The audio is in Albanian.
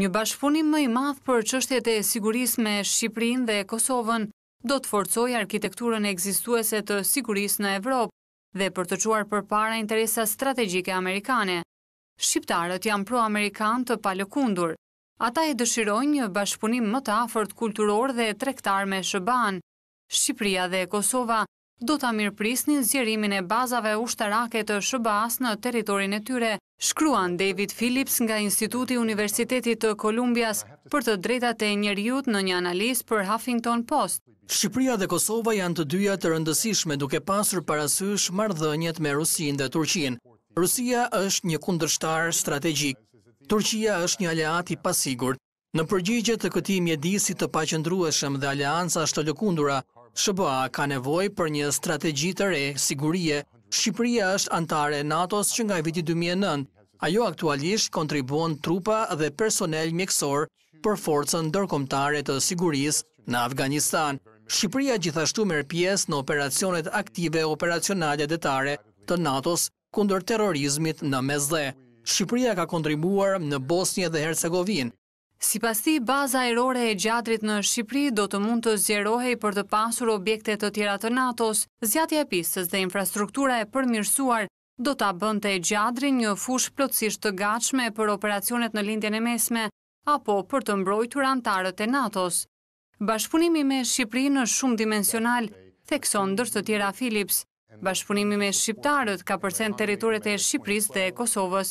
Një bashkëpunim më i madh për çështjet e sigurisë me Shqipërinë dhe Kosovën do të forcojë arkitekturën ekzistuese të sigurisë në Evropë dhe për të çuar përpara interesa strategjike amerikane. Shqiptarët janë pro-amerikanë të palëkundur. Ata e dëshirojnë një bashkëpunim më të afërt kulturor dhe tregtar me SHBA-në. Shqipëria dhe Kosova do ta mirëprisnin zgjerimin e bazave ushtarake të SHBA-së në territorin e tyre, shkruan David Phillips nga Instituti i Universitetit të Kolumbias për të Drejtat e Njeriut në një analizë për Huffington Post. Shqipëria dhe Kosova janë të dyja të rëndësishme duke pasur parasysh marrëdhëniet me Rusinë dhe Turqinë. Rusia është një kundërshtar strategjik. Turqia është një aleat i pasigurt. Në përgjigje të këtij mjedisi të paqëndrueshëm dhe aleancash të lëkundura, SHBA ka nevojë për një strategji të re sigurie. Shqipëria është anëtare e NATO-s që nga viti dy mijë e nëntë. Ajo aktualisht kontribuon trupa dhe personel mjekësor për Forcën Ndërkombëtare të Sigurisë në Afganistan. Shqipëria gjithashtu merr pjesë në operacionet aktive operacionale detare të NATO-s kundër terrorizmit në Mesdhe. Shqipëria ka kontribuar në Bosnje dhe Hercegovinë. Sipas tij, baza ajrore e Gjadrit në Shqipëri do të mund të zgjerohej për të pasur objekte të tjera të NATO-s. Zgjatja e pistës dhe infrastruktura e përmirësuar do ta bënte Gjadrin një fushë plotësisht të gatshme për operacionet në Lindjen e Mesme apo për të mbrojtur anëtarët e NATO-s. Bashkëpunimi me Shqipërinë është shumëdimensional, thekson ndër të tjera Phillips. Bashkëpunimi me shqiptarët kapërcen territoret e Shqipërisë dhe Kosovës.